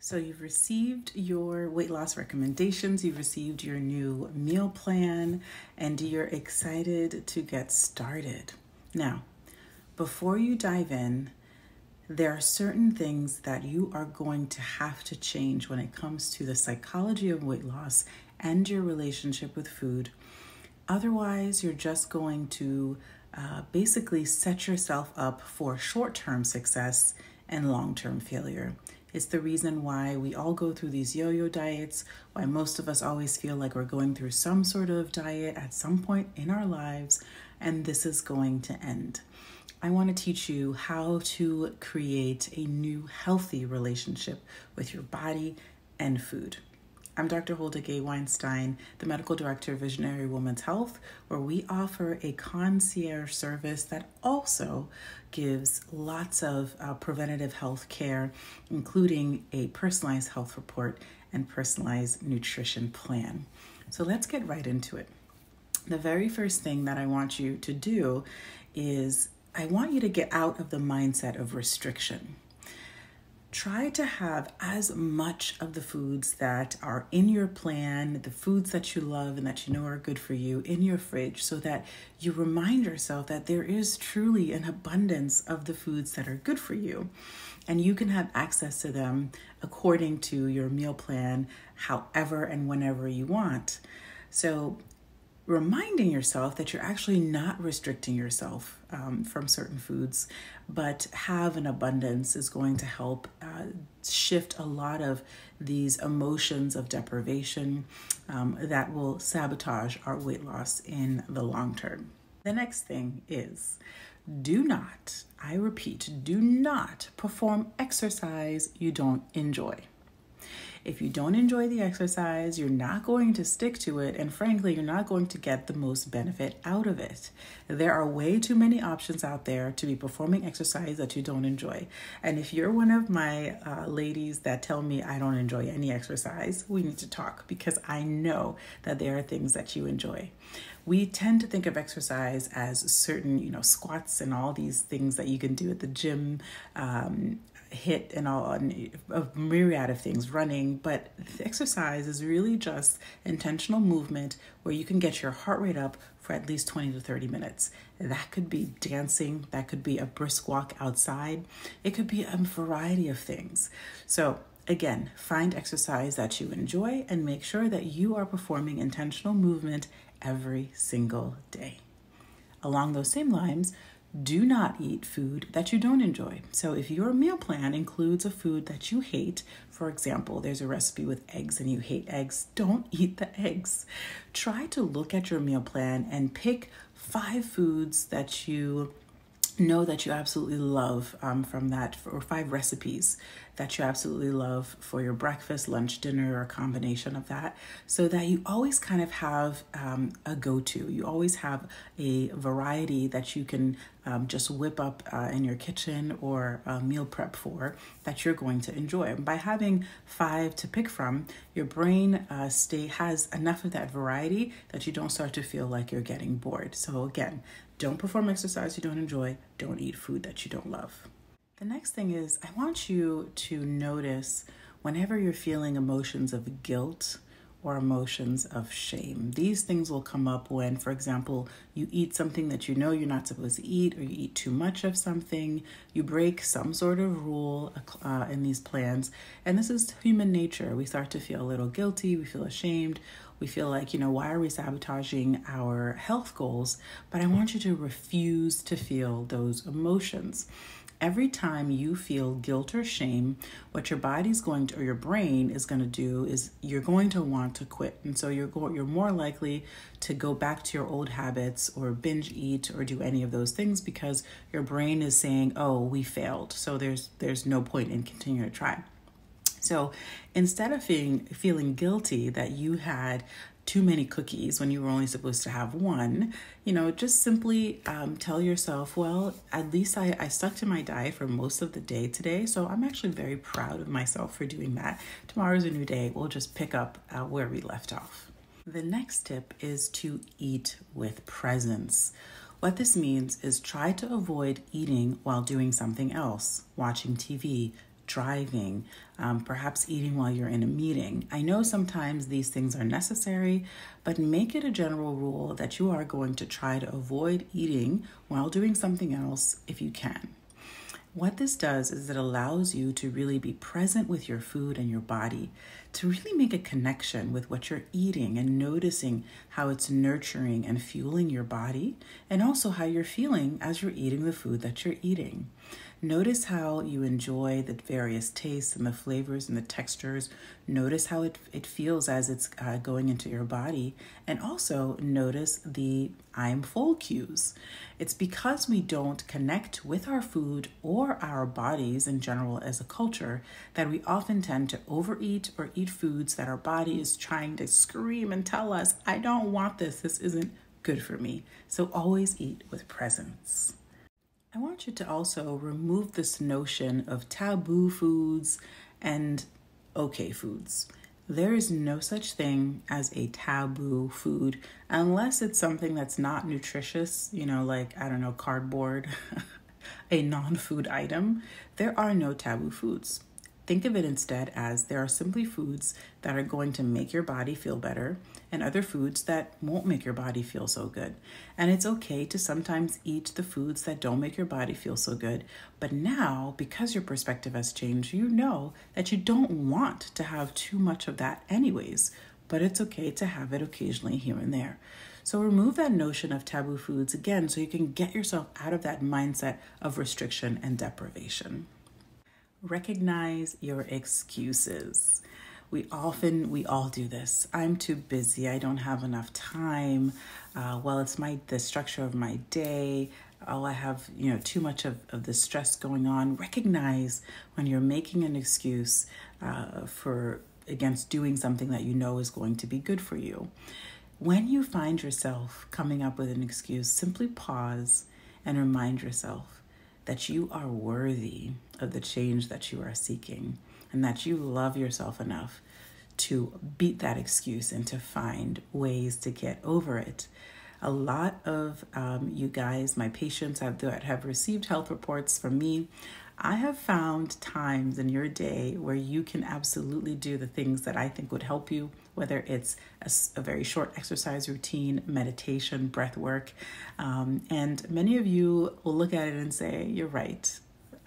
So, you've received your weight loss recommendations, you've received your new meal plan, and you're excited to get started. Now, before you dive in, there are certain things that you are going to have to change when it comes to the psychology of weight loss and your relationship with food. Otherwise, you're just going to uh, basically set yourself up for short term success and long term failure. It's the reason why we all go through these yo yo diets, why most of us always feel like we're going through some sort of diet at some point in our lives, and this is going to end. I want to teach you how to create a new healthy relationship with your body and food. I'm Dr. Hulda Gay Weinstein, the medical director of Visionary Women's Health, where we offer a concierge service that also gives lots of uh, preventative health care, including a personalized health report and personalized nutrition plan. So let's get right into it. The very first thing that I want you to do is I want you to get out of the mindset of restriction try to have as much of the foods that are in your plan, the foods that you love and that you know are good for you in your fridge so that you remind yourself that there is truly an abundance of the foods that are good for you. And you can have access to them according to your meal plan, however and whenever you want. So reminding yourself that you're actually not restricting yourself um, from certain foods, but have an abundance is going to help uh, shift a lot of these emotions of deprivation um, that will sabotage our weight loss in the long term. The next thing is do not, I repeat, do not perform exercise you don't enjoy. If you don't enjoy the exercise, you're not going to stick to it, and frankly, you're not going to get the most benefit out of it. There are way too many options out there to be performing exercise that you don't enjoy. And if you're one of my uh, ladies that tell me I don't enjoy any exercise, we need to talk because I know that there are things that you enjoy we tend to think of exercise as certain, you know, squats and all these things that you can do at the gym, um, HIIT and all a myriad of things running but exercise is really just intentional movement where you can get your heart rate up for at least 20 to 30 minutes. That could be dancing that could be a brisk walk outside it could be a variety of things. So again find exercise that you enjoy and make sure that you are performing intentional movement every single day. Along those same lines do not eat food that you don't enjoy. So, if your meal plan includes a food that you hate, for example, there's a recipe with eggs and you hate eggs, don't eat the eggs. Try to look at your meal plan and pick five foods that you know that you absolutely love um, from that, or five recipes that you absolutely love for your breakfast, lunch, dinner, or a combination of that, so that you always kind of have um, a go to. You always have a variety that you can um, just whip up uh, in your kitchen or meal prep for that you're going to enjoy. By having five to pick from, your brain uh, stay has enough of that variety that you don't start to feel like you're getting bored. So again, don't perform exercise you don't enjoy. Don't eat food that you don't love. The next thing is, I want you to notice whenever you're feeling emotions of guilt or emotions of shame. These things will come up when, for example, you eat something that you know you're not supposed to eat, or you eat too much of something, you break some sort of rule uh, in these plans. And this is human nature. We start to feel a little guilty, we feel ashamed, we feel like, you know, why are we sabotaging our health goals? But I want you to refuse to feel those emotions. Every time you feel guilt or shame, what your body's going to or your brain is going to do is you're going to want to quit. And so you're go, you're more likely to go back to your old habits or binge eat or do any of those things because your brain is saying, "Oh, we failed." So there's there's no point in continuing to try. So instead of feeling feeling guilty that you had too many cookies when you were only supposed to have one, you know, just simply um, tell yourself, well, at least I, I stuck to my diet for most of the day today. So I'm actually very proud of myself for doing that. Tomorrow's a new day. We'll just pick up uh, where we left off. The next tip is to eat with presence. What this means is try to avoid eating while doing something else, watching TV, driving, um, perhaps eating while you're in a meeting. I know sometimes these things are necessary, but make it a general rule that you are going to try to avoid eating while doing something else if you can. What this does is it allows you to really be present with your food and your body, to really make a connection with what you're eating and noticing how it's nurturing and fueling your body, and also how you're feeling as you're eating the food that you're eating. Notice how you enjoy the various tastes and the flavors and the textures. Notice how it, it feels as it's uh, going into your body. And also notice the I'm full cues. It's because we don't connect with our food or our bodies in general as a culture that we often tend to overeat or eat foods that our body is trying to scream and tell us, I don't want this. This isn't good for me. So always eat with presence. I want you to also remove this notion of taboo foods and okay foods. There is no such thing as a taboo food unless it's something that's not nutritious, you know, like, I don't know, cardboard, a non food item. There are no taboo foods. Think of it instead as there are simply foods that are going to make your body feel better and other foods that won't make your body feel so good. And it's okay to sometimes eat the foods that don't make your body feel so good. But now, because your perspective has changed, you know that you don't want to have too much of that, anyways. But it's okay to have it occasionally here and there. So remove that notion of taboo foods again so you can get yourself out of that mindset of restriction and deprivation. Recognize your excuses. We often, we all do this. I'm too busy. I don't have enough time. Uh, well, it's my the structure of my day. Oh, I have you know too much of, of the stress going on. Recognize when you're making an excuse uh, for against doing something that you know is going to be good for you. When you find yourself coming up with an excuse, simply pause and remind yourself that you are worthy of the change that you are seeking and that you love yourself enough to beat that excuse and to find ways to get over it. A lot of um, you guys, my patients have, that have received health reports from me, I have found times in your day where you can absolutely do the things that I think would help you, whether it's a, a very short exercise routine, meditation, breath work. Um, and many of you will look at it and say, You're right.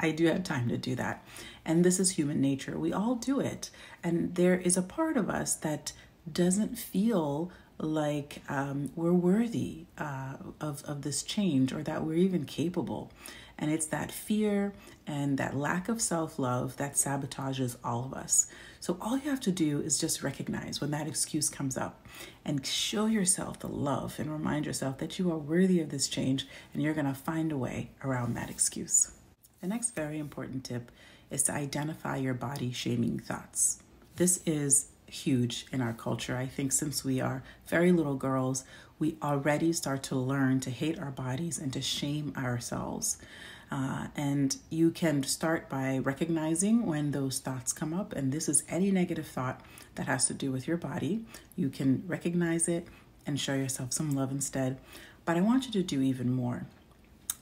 I do have time to do that. And this is human nature. We all do it. And there is a part of us that doesn't feel like um, we're worthy uh, of, of this change or that we're even capable. And it's that fear and that lack of self love that sabotages all of us. So, all you have to do is just recognize when that excuse comes up and show yourself the love and remind yourself that you are worthy of this change and you're going to find a way around that excuse. The next very important tip is to identify your body shaming thoughts. This is huge in our culture. I think since we are very little girls, we already start to learn to hate our bodies and to shame ourselves. Uh, and you can start by recognizing when those thoughts come up. And this is any negative thought that has to do with your body. You can recognize it and show yourself some love instead. But I want you to do even more.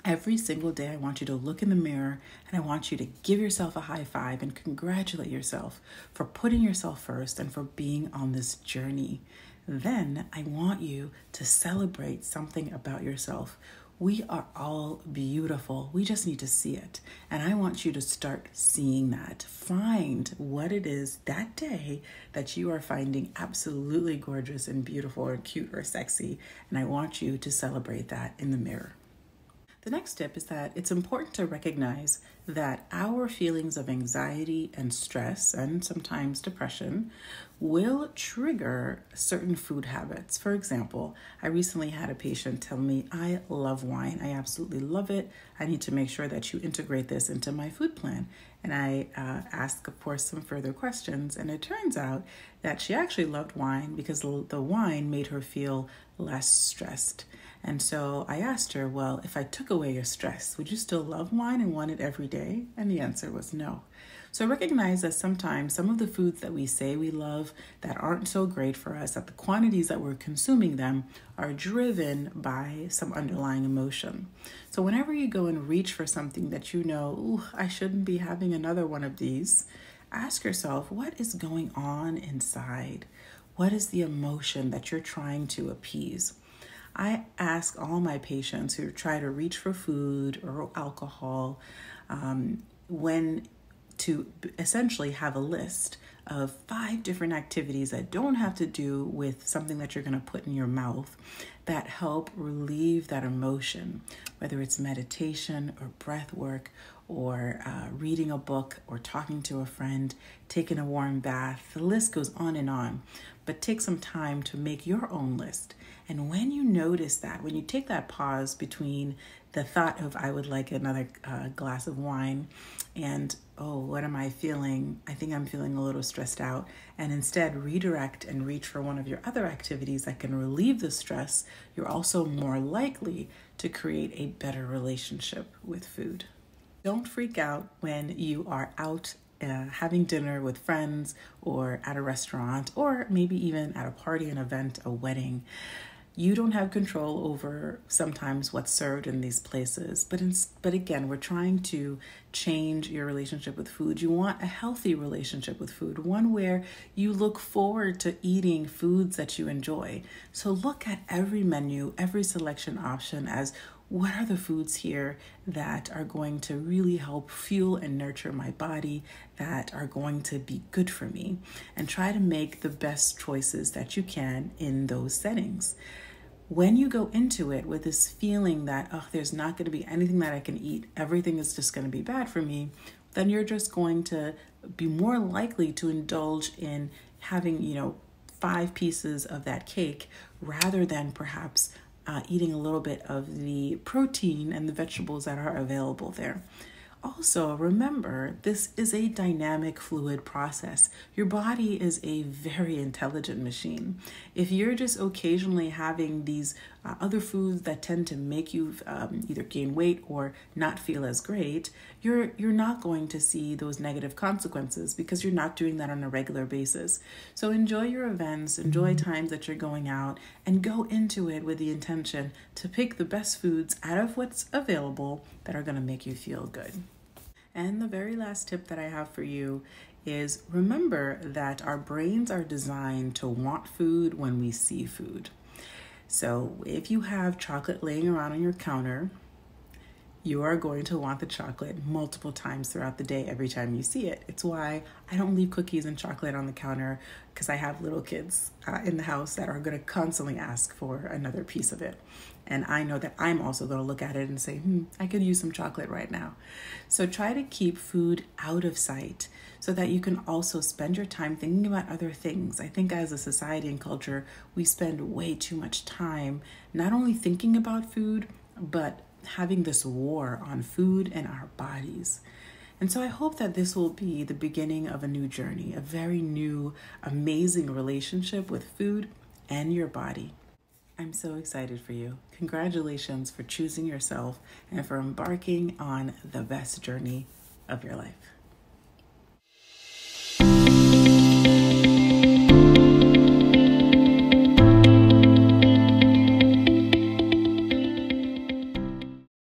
Every single day, I want you to look in the mirror and I want you to give yourself a high five and congratulate yourself for putting yourself first and for being on this journey. Then I want you to celebrate something about yourself. We are all beautiful. We just need to see it. And I want you to start seeing that. Find what it is that day that you are finding absolutely gorgeous and beautiful or cute or sexy. And I want you to celebrate that in the mirror. The next tip is that it's important to recognize that our feelings of anxiety and stress, and sometimes depression, will trigger certain food habits. For example, I recently had a patient tell me, I love wine. I absolutely love it. I need to make sure that you integrate this into my food plan. And I uh, asked, of course, some further questions. And it turns out that she actually loved wine because the wine made her feel less stressed. And so I asked her, Well, if I took away your stress, would you still love wine and want it every day? And the answer was no. So recognize that sometimes some of the foods that we say we love that aren't so great for us, that the quantities that we're consuming them are driven by some underlying emotion. So whenever you go and reach for something that you know, I shouldn't be having another one of these, ask yourself, what is going on inside? What is the emotion that you're trying to appease? I ask all my patients who try to reach for food or alcohol um, when to essentially have a list of five different activities that don't have to do with something that you're going to put in your mouth that help relieve that emotion, whether it's meditation or breath work or uh, reading a book or talking to a friend, taking a warm bath. The list goes on and on. But take some time to make your own list. And when you notice that, when you take that pause between the thought of, I would like another uh, glass of wine, and oh, what am I feeling? I think I'm feeling a little stressed out. And instead, redirect and reach for one of your other activities that can relieve the stress, you're also more likely to create a better relationship with food. Don't freak out when you are out uh, having dinner with friends or at a restaurant or maybe even at a party, an event, a wedding. You don't have control over sometimes what's served in these places, but in, but again, we're trying to change your relationship with food. You want a healthy relationship with food, one where you look forward to eating foods that you enjoy. So look at every menu, every selection option as what are the foods here that are going to really help fuel and nurture my body, that are going to be good for me, and try to make the best choices that you can in those settings. When you go into it with this feeling that, oh, there's not going to be anything that I can eat, everything is just going to be bad for me, then you're just going to be more likely to indulge in having, you know, five pieces of that cake rather than perhaps uh, eating a little bit of the protein and the vegetables that are available there. Also, remember, this is a dynamic fluid process. Your body is a very intelligent machine. If you're just occasionally having these uh, other foods that tend to make you um, either gain weight or not feel as great, you're you're not going to see those negative consequences because you're not doing that on a regular basis. So enjoy your events, enjoy mm-hmm. times that you're going out, and go into it with the intention to pick the best foods out of what's available that are going to make you feel good. And the very last tip that I have for you is remember that our brains are designed to want food when we see food. So if you have chocolate laying around on your counter, you are going to want the chocolate multiple times throughout the day every time you see it. It's why I don't leave cookies and chocolate on the counter because I have little kids uh, in the house that are going to constantly ask for another piece of it. And I know that I'm also going to look at it and say, hmm, I could use some chocolate right now. So try to keep food out of sight so that you can also spend your time thinking about other things. I think as a society and culture, we spend way too much time not only thinking about food, but having this war on food and our bodies. And so I hope that this will be the beginning of a new journey, a very new, amazing relationship with food and your body. I'm so excited for you. Congratulations for choosing yourself and for embarking on the best journey of your life.